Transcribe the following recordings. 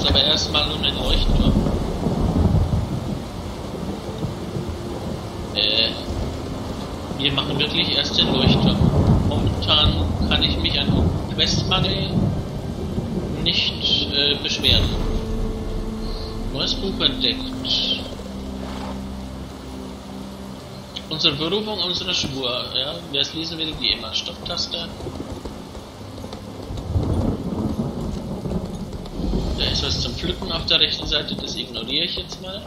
jetzt aber erstmal um den Leuchtturm. Äh, wir machen wirklich erst den Leuchtturm. Momentan kann ich mich an Questmangel nicht äh, beschweren. Neues Buch entdeckt. Unsere Berufung, unsere Schwur. Ja, es lesen will, wie immer. Stopptaste. Da ist was zum Pflücken auf der rechten Seite, das ignoriere ich jetzt mal.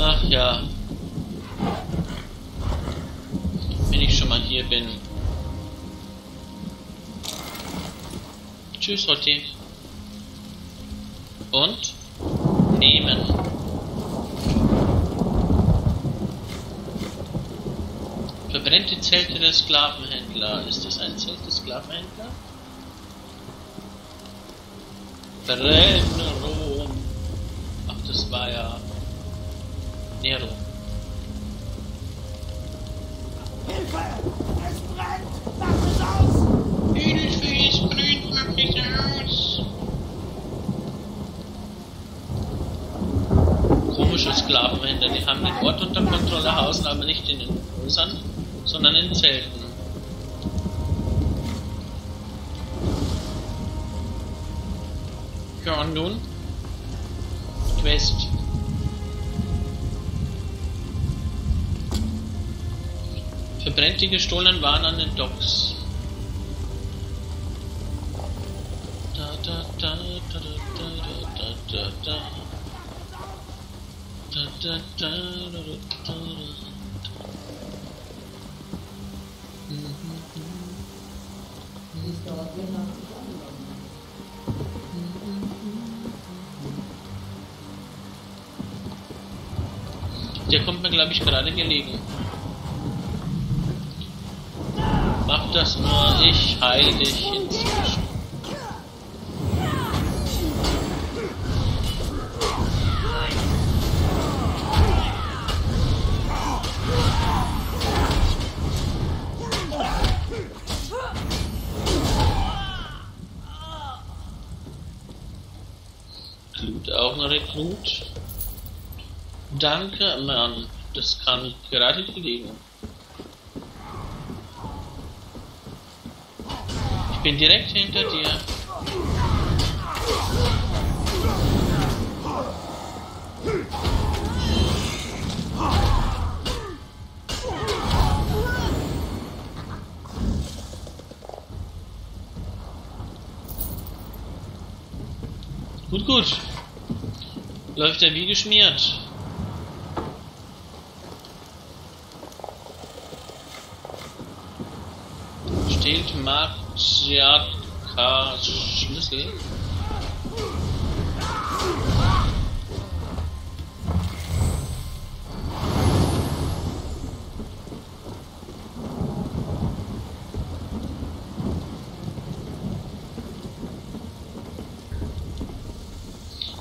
Ach ja. Wenn ich schon mal hier bin. Tschüss, Hotti. Und? Nehmen. Verbrennte Zelte der Sklavenhändler. Ist das ein Zelt des Sklavenhändler? Brenne Rom. Ach, das war ja Nero. Hilfe! Es brennt! Macht es aus! Hilfe, es brennt, mach es aus. Komische Sklavenhändler, die haben den Ort unter Kontrolle, hausen aber nicht in den Häusern, sondern in Zelten. Und nun? Quest. Verbrennt die gestohlenen Waren an den Docks. Da, da, da, da, da, da, da, da, da. Da, da, da, da, da, da, Der kommt mir, glaube ich, gerade gelegen. Mach das nur, ich heil dich inzwischen. Glut auch ein Rekrut. Danke, Mann. Das kam gerade gelegen. Ich bin direkt hinter dir. Gut, gut. Läuft er wie geschmiert. Stehlt Marziaka Schlüssel.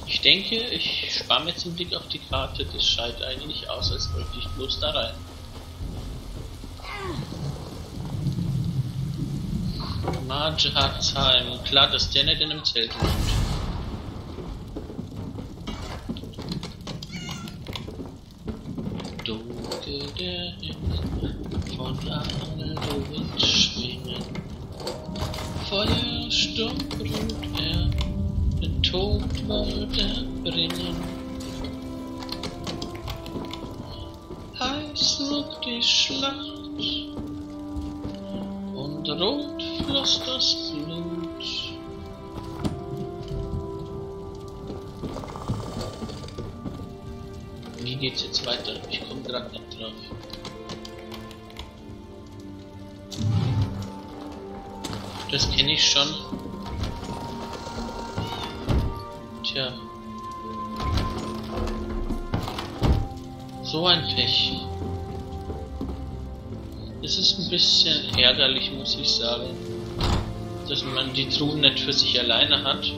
Ich denke, ich spare mir jetzt einen Blick auf die Karte. Das scheint eigentlich aus, als wollte ich bloß da rein. Marjahatsheim. Klar, dass der nicht in einem Zelt wohnt. Dunkel der Himmel, von allen Wind schwingen. Feuersturm ruht er, den Tod wollte er bringen. Heiß noch die Schlacht und rot floss das Blut. Wie geht's jetzt weiter? Ich komme gerade nicht drauf. Das kenne ich schon. Tja. So ein Pech. Es ist ein bisschen ärgerlich, muss ich sagen, dass man die Truhen nicht für sich alleine hat.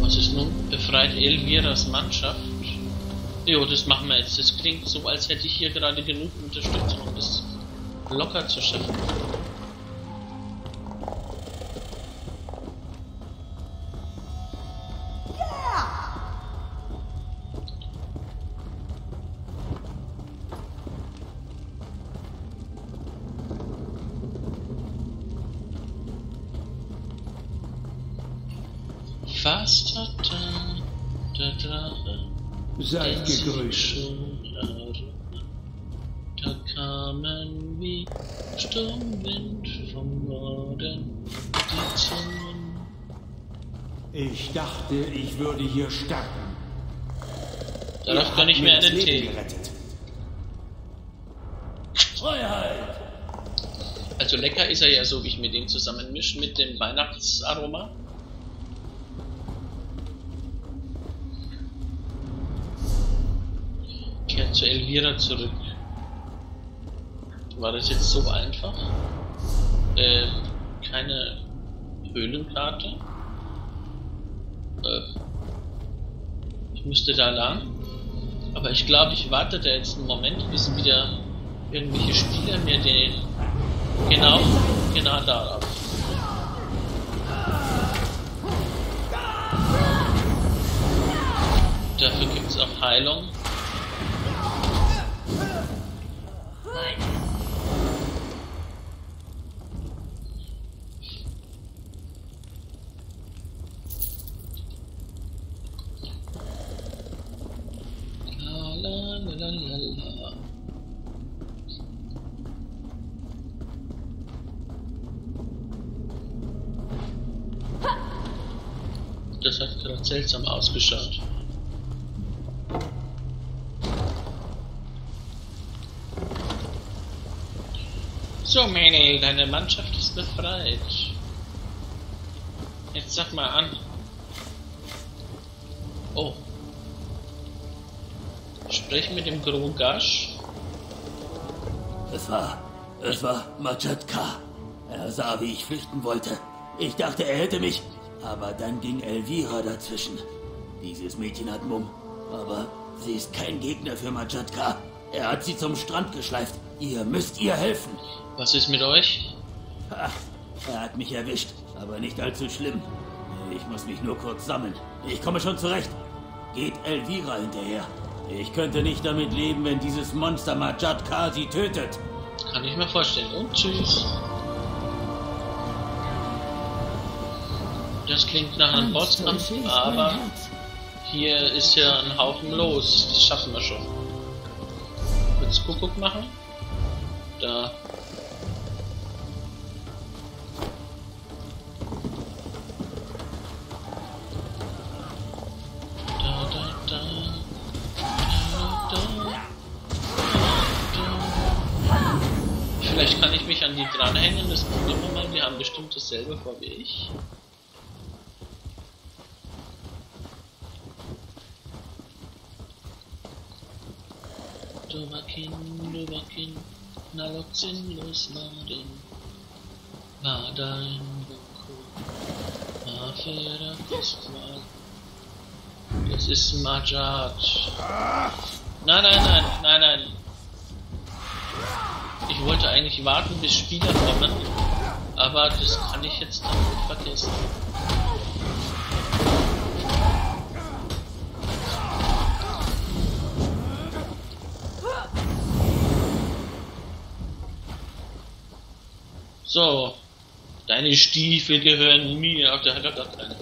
Was ist nun? Befreit Elviras Mannschaft? Jo, das machen wir jetzt. Das klingt so, als hätte ich hier gerade genug Unterstützung, um das locker zu schaffen. Seid gegrüßt. Da kamen wie Sturmwind vom Norden die Zungen. Ich dachte, ich würde hier sterben. Darauf gönn ich mir einen Tee. gerettet. Freiheit! Also lecker ist er ja so, wie ich mir den zusammenmische mit dem Weihnachtsaroma. Zu Elvira zurück. War das jetzt so einfach? Äh, keine Höhlenkarte? Äh, ich müsste da lang. Aber ich glaube, ich warte da jetzt einen Moment, bis wieder irgendwelche Spieler mir den Genau, genau darauf. Dafür gibt es auch Heilung. Das hat gerade seltsam ausgeschaut. So, Mädel, deine Mannschaft ist befreit. Jetzt sag mal an. Oh. Sprech mit dem Grogash. Es war. Es war Majatka. Er sah, wie ich flüchten wollte. Ich dachte, er hätte mich. Aber dann ging Elvira dazwischen. Dieses Mädchen hat Mumm. Aber sie ist kein Gegner für Majatka. Er hat sie zum Strand geschleift. Ihr müsst ihr helfen. Was ist mit euch? Ha, er hat mich erwischt, aber nicht allzu schlimm. Ich muss mich nur kurz sammeln. Ich komme schon zurecht. Geht Elvira hinterher. Ich könnte nicht damit leben, wenn dieses Monster Majatka sie tötet. Kann ich mir vorstellen. Und tschüss. Das klingt nach einem Bosskampf, aber hier ist ja ein Haufen los. Das schaffen wir schon. Kurz Kuckuck machen. Da. Da, da, da. Da, da. Da. Vielleicht kann ich mich an die dranhängen, das gucken wir mal. Die haben bestimmt dasselbe vor wie ich. Dovakin, Dovakin, nalot sinnlos laden. War dein Boko, war fairer Kostwahl. Das ist Majat. Nein, nein, nein, nein, nein. Ich wollte eigentlich warten, bis Spieler kommen, aber das kann ich jetzt gut vergessen. So, deine Stiefel gehören mir. Ach, der hat doch gar keine.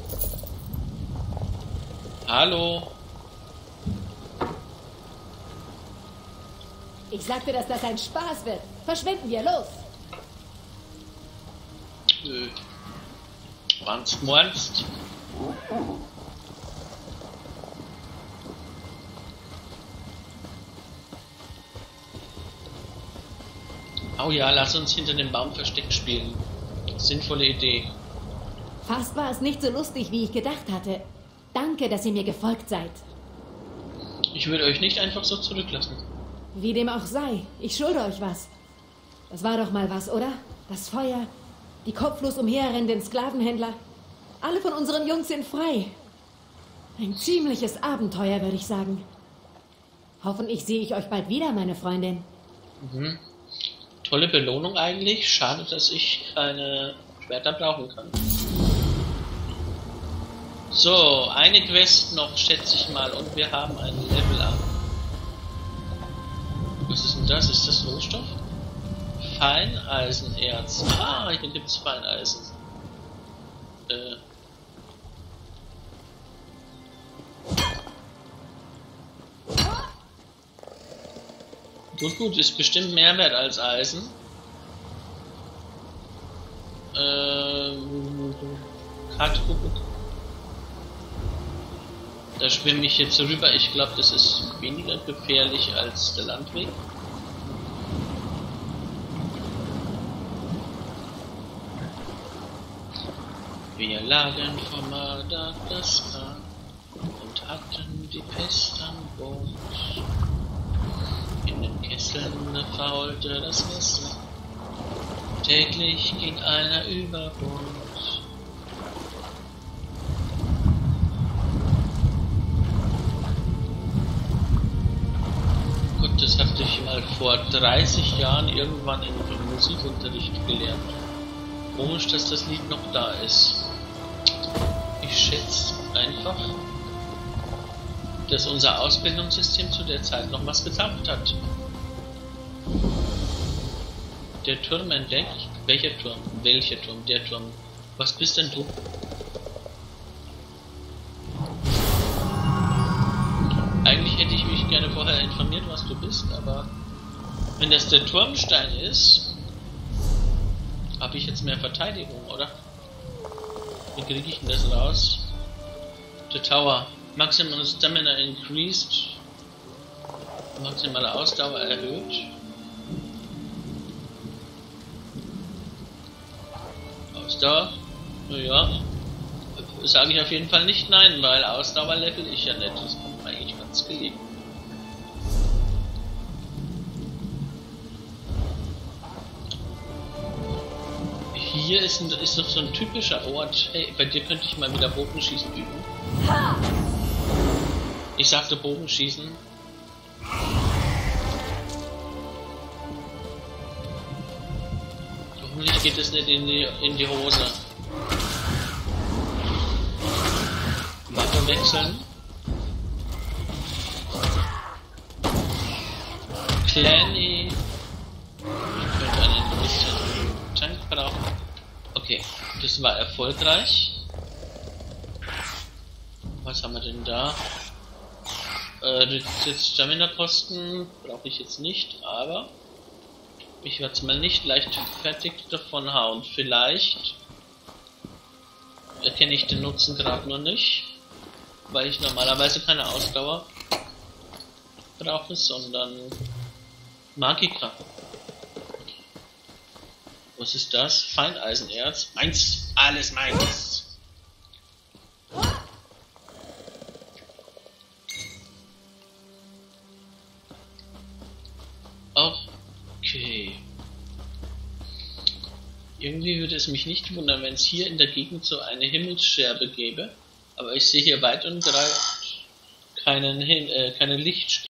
Hallo? Ich sagte, dass das ein Spaß wird. Verschwinden wir, los! Nö. Wann's meinst? Oh ja, lass uns hinter dem Baum Versteck spielen. Sinnvolle Idee. Fast war es nicht so lustig, wie ich gedacht hatte. Danke, dass ihr mir gefolgt seid. Ich würde euch nicht einfach so zurücklassen. Wie dem auch sei, ich schulde euch was. Das war doch mal was, oder? Das Feuer, die kopflos umherrennenden Sklavenhändler. Alle von unseren Jungs sind frei. Ein ziemliches Abenteuer, würde ich sagen. Hoffentlich sehe ich euch bald wieder, meine Freundin. Mhm. Tolle Belohnung eigentlich. Schade, dass ich keine Schwerter brauchen kann. So, eine Quest noch, schätze ich mal, und wir haben ein Level up. Was ist denn das? Ist das Rohstoff? Feineisenerz. Ah, hier gibt es Feineisen. Äh. Gut, gut, ist bestimmt mehr wert als Eisen. Ähm, Karte Da schwimme ich jetzt rüber. Ich glaube, das ist weniger gefährlich als der Landweg. Wir lagen vor Madagaskar und hatten die Pest an Bord. In den Kesseln faulte das Wasser. Täglich ging einer über Bord. Gott, das hatte ich mal vor 30 Jahren irgendwann in Musikunterricht gelernt. Komisch, dass das Lied noch da ist. Ich schätze einfach, dass unser Ausbildungssystem zu der Zeit noch was getaugt hat. Der Turm entdeckt. Welcher Turm? Welcher Turm? Der Turm. Was bist denn du? Eigentlich hätte ich mich gerne vorher informiert, was du bist, aber wenn das der Turmstein ist, habe ich jetzt mehr Verteidigung, oder? Wie kriege ich denn das raus? The Tower. Maximum Stamina increased. Maximale Ausdauer erhöht. Ausdauer? Naja. Sage ich auf jeden Fall nicht nein, weil Ausdauer level ich ja nicht. Das kommt eigentlich ganz gelegen. Hier ist, ein, ist doch so ein typischer Ort. Hey, bei dir könnte ich mal wieder Bogenschießen üben. Ich sagte Bogenschießen. Hoffentlich geht es nicht in die, in die Hose. Waffe wechseln. Clanny. Ich könnte einen bisschen Tank brauchen. Okay, das war erfolgreich. Was haben wir denn da? Äh, jetzt Stamina-Kosten brauche ich jetzt nicht, aber ich werde es mal nicht leichtfertig davon hauen. Vielleicht erkenne ich den Nutzen gerade nur nicht, weil ich normalerweise keine Ausdauer brauche, sondern Magika. Was ist das? Feindeisenerz? Meins! Alles meins! Würde es mich nicht wundern, wenn es hier in der Gegend so eine Himmelsscherbe gäbe. Aber ich sehe hier weit und breit keinen, äh, keine Lichtstelle.